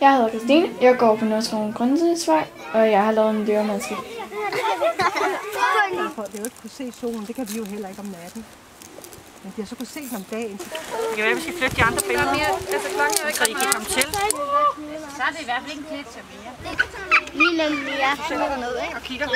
Jeg hedder Christine. Jeg går på Nørreskoven Grundtidsvej, og jeg har lavet en dyremaske. For det er jo ikke kunne se solen, det kan vi jo heller ikke om natten. Men vi har så kunne se den om dagen. Det kan være, vi skal flytte de andre billeder, så I kan komme til. Så er det i hvert fald ikke en klit mere. Lige noget, ikke? Og kigger.